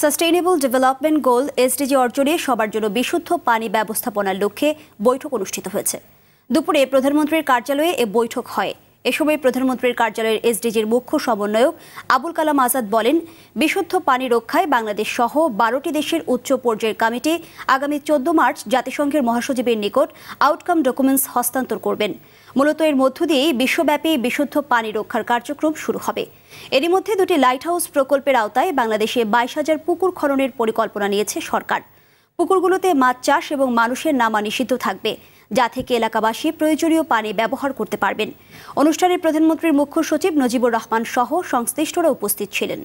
Sustainable development goal SDG অর্জনে সবার জন্য বিশুদ্ধ পানি ব্যবস্থাপনার লক্ষ্যে বৈঠক অনুষ্ঠিত হয়েছে। দুপুরে প্রধানমন্ত্রীর কার্যালয়ে এ বৈঠক হয়। এ সময় প্রধানমন্ত্রীর কার্যালয়ের এসডিজির মুখ্য সমন্বয়ক আবুল কালাম আজাদ বলেন, বিশুদ্ধ পানি রক্ষায় বাংলাদেশ সহ বারোটি দেশের উচ্চ পর্যায়ের কমিটি আগামী চোদ্দ মার্চ জাতিসংঘের মহাসচিবের নিকট আউটকাম ডকুমেন্টস হস্তান্তর করবেন। মূলত এর মধ্য দিয়েই বিশ্বব্যাপী বিশুদ্ধ পানি রক্ষার কার্যক্রম শুরু হবে। এরই মধ্যে দুটি লাইট হাউস প্রকল্পের আওতায় বাংলাদেশে বাইশ হাজার পুকুর খননের পরিকল্পনা নিয়েছে সরকার। পুকুরগুলোতে মাছ চাষ এবং মানুষের নামা নিষিদ্ধ থাকবে। যা থেকে এলাকাবাসী প্রয়োজনীয় পানি ব্যবহার করতে পারবেন। অনুষ্ঠানে প্রধানমন্ত্রীর মুখ্য সচিব নজিবুর রহমান সহ সংশ্লিষ্টরা উপস্থিত ছিলেন।